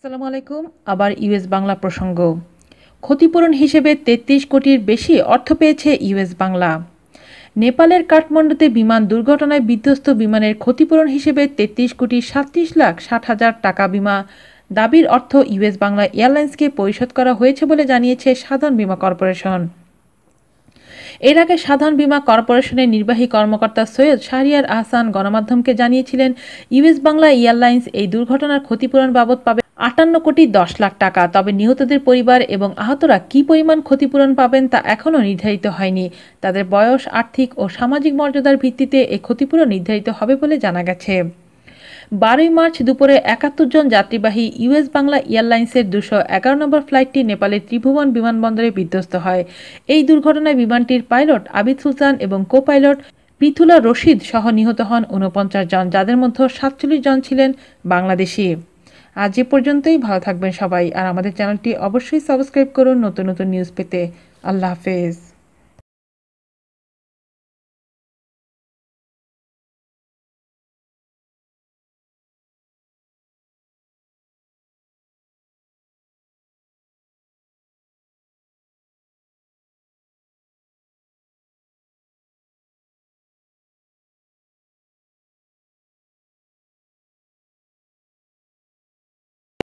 আসসালামু আলাইকুম। আবার ইউএস বাংলা প্রসঙ্গ। ক্ষতিপূরণ হিসেবে ৩৩ কোটির বেশি অর্থ পেয়েছে ইউএস বাংলা। নেপালের কাঠমান্ডুতে বিমান দুর্ঘটনায় বিধ্বস্ত বিমানের ক্ষতিপূরণ হিসেবে ৩৩ কোটি সাতত্রিশ লাখ ষাট হাজার টাকা বিমা দাবির অর্থ ইউএস বাংলা এয়ারলাইন্সকে পরিশোধ করা হয়েছে বলে জানিয়েছে সাধারণ বিমা কর্পোরেশন। এর আগে সাধারণ বিমা কর্পোরেশনের নির্বাহী কর্মকর্তা সৈয়দ শাহরিয়ার আহসান গণমাধ্যমকে জানিয়েছিলেন, ইউএস বাংলা এয়ারলাইন্স এই দুর্ঘটনার ক্ষতিপূরণ বাবদ পাবে আটান্ন কোটি দশ লাখ টাকা। তবে নিহতদের পরিবার এবং আহতরা কি পরিমাণ ক্ষতিপূরণ পাবেন তা এখনও নির্ধারিত হয়নি। তাদের বয়স, আর্থিক ও সামাজিক মর্যাদার ভিত্তিতে এই ক্ষতিপূরণ নির্ধারিত হবে বলে জানা গেছে। বারোই মার্চ দুপুরে একাত্তর জন যাত্রীবাহী ইউএস বাংলা এয়ারলাইন্সের দুশো এগারো নম্বর ফ্লাইটটি নেপালের ত্রিভুবন বিমানবন্দরে বিধ্বস্ত হয়। এই দুর্ঘটনায় বিমানটির পাইলট আবিদ সুলতান এবং কো পাইলট পিথুলা রশিদ সহ নিহত হন উনপঞ্চাশ জন, যাদের মধ্যে সাতচল্লিশ জন ছিলেন বাংলাদেশি। আজ এ পর্যন্তই, ভালো থাকবেন সবাই, আর আমাদের চ্যানেলটি অবশ্যই সাবস্ক্রাইব করুন নতুন নতুন নিউজ পেতে। আল্লাহ হাফেজ।